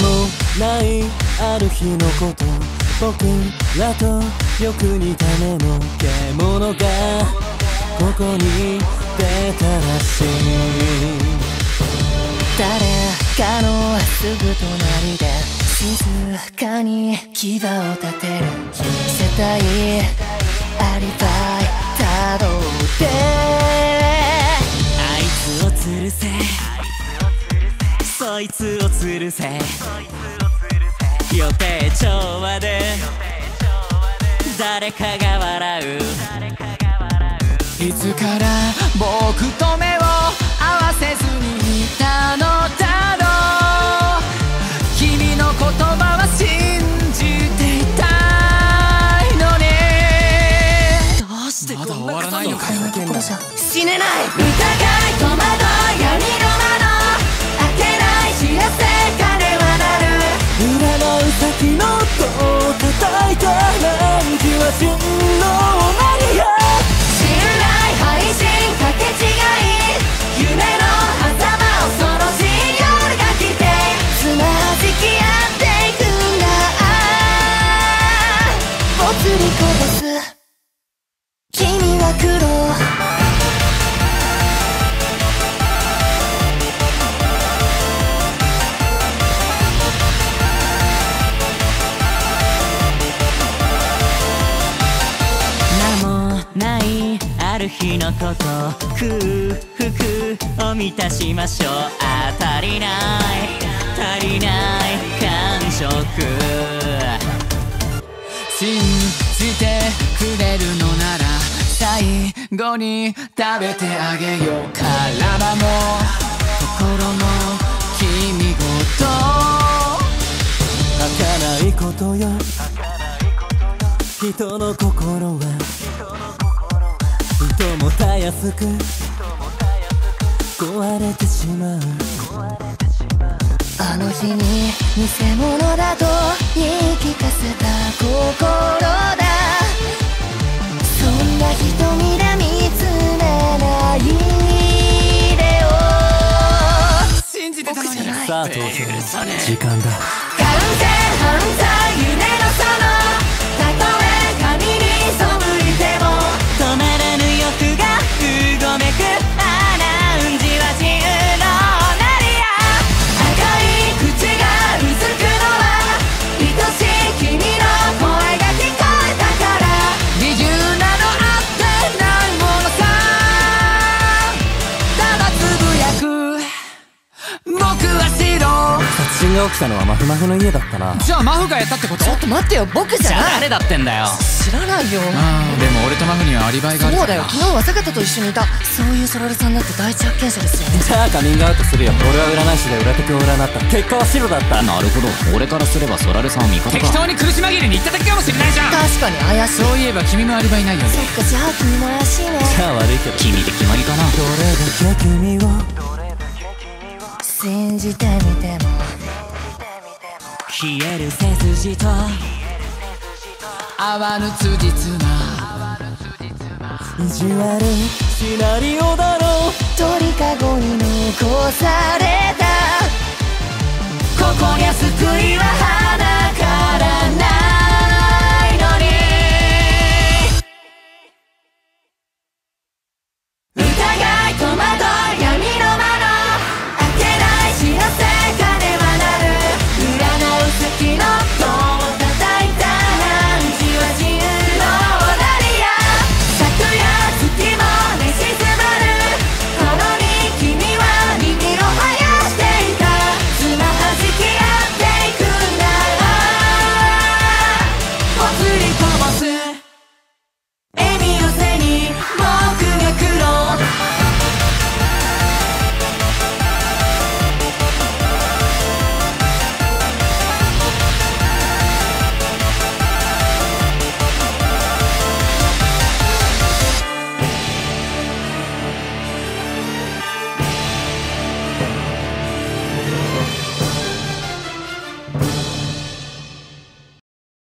もないある日のこと僕らとよく似た目の獣がここに出たらしい。誰かのすぐ隣で静かに牙を立てる。見せたいアリバイたどって。あいつを吊るせ。そいつを吊るせ。予定調和で。誰かが笑う。いつから僕と目を合わせずにいたのだろう。君の言葉は信じていたいのに。どうしてまだ終わらないのかこんなところじゃ。死ねない。疑い戸惑い闇先の戸を叩いた何気は真のマリア信頼配日のこと空腹を満たしましょう当たりない足りない感触信じてくれるのなら最後に食べてあげよう体も心も君ごと儚いことよ。人の心はともたやすく壊れてしまう。あの日に偽物だと言い聞かせた心だ。そんな瞳で見つめないでよ。信じてたのに。僕じゃないさあ登場時間だ。完全犯罪が起きたのはマフマフの家だったな。じゃあマフがやったってこと？ちょっと待ってよ僕じゃない。だってんだよ。知らないよ。でも俺とマフにはアリバイがあるそうだよ昨日は坂田と一緒にいた。そういうソラルさんだって第一発見者ですよ。ねじゃあカミングアウトするよ。俺は占い師で裏敵を占った。結果は白だった。なるほど。俺からすればソラルさんは味方か適当に苦し紛れに言っただけかもしれないじゃん。確かに怪しい。そういえば君もアリバイないよね。そっかじゃあ君も怪しいね。じゃあ悪いけど君で決まりかな。どれだけ君を信じてみても消える背筋と合わぬ辻褄じわるシナリオだろう。鳥かごに残された。